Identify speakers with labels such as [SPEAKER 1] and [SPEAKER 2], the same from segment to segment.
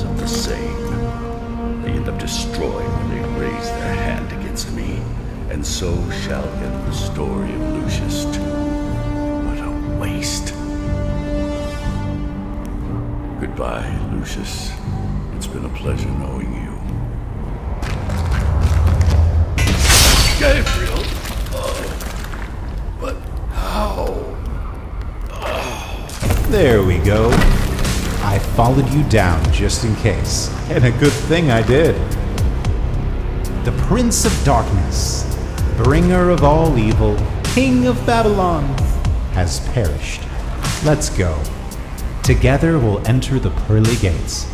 [SPEAKER 1] up the same. They end up destroyed when they raise their hand against me. And so shall end the story of Lucius too. What a waste. Goodbye, Lucius. It's been a pleasure knowing you. Gabriel! Oh. But how? Oh.
[SPEAKER 2] There we go. I followed you down just in case. And a good thing I did. The Prince of Darkness, bringer of all evil, king of Babylon, has perished. Let's go. Together we'll enter the pearly gates.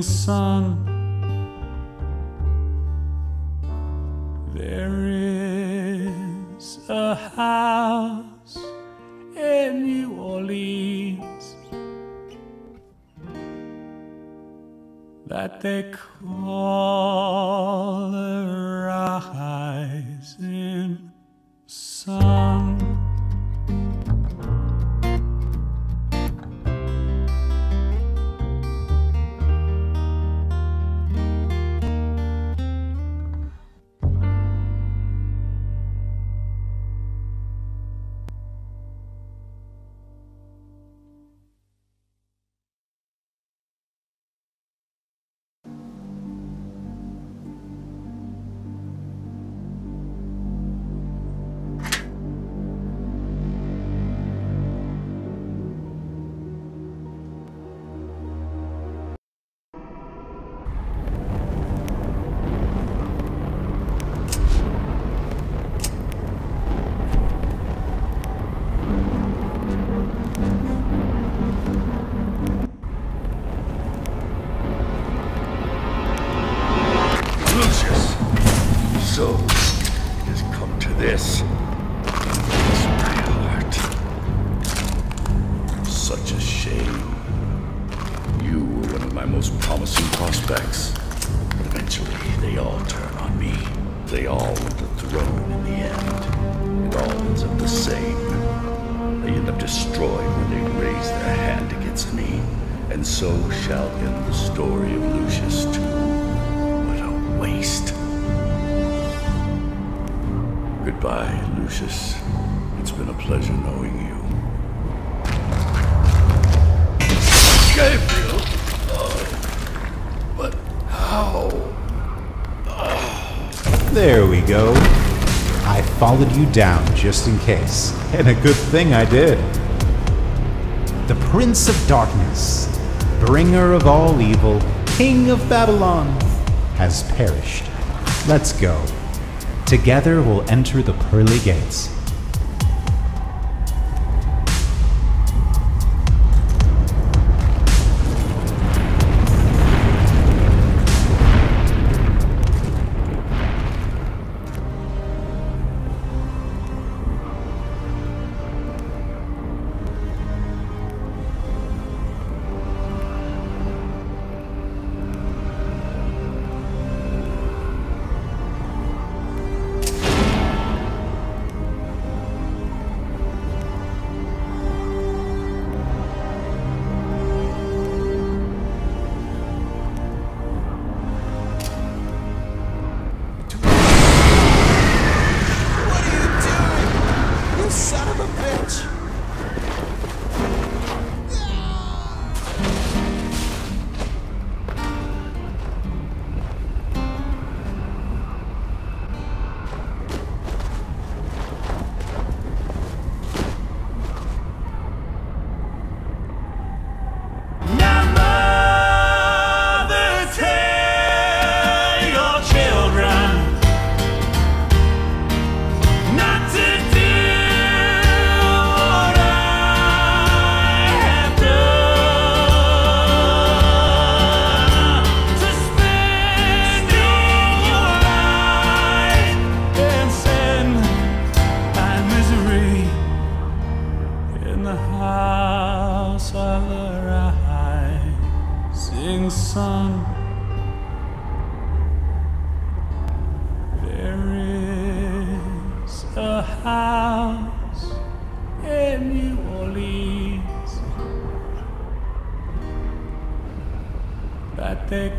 [SPEAKER 3] Rising sun. There is a house in New Orleans that they call
[SPEAKER 1] They all want the throne in the end. It all ends up the same. They end up destroyed when they raise their hand against me. And so shall end the story of Lucius too. What a waste. Goodbye, Lucius. It's been a pleasure knowing you.
[SPEAKER 2] There we go. I followed you down just in case. And a good thing I did. The Prince of Darkness, bringer of all evil, king of Babylon, has perished. Let's go. Together we'll enter the pearly gates.
[SPEAKER 3] House in New Orleans. That they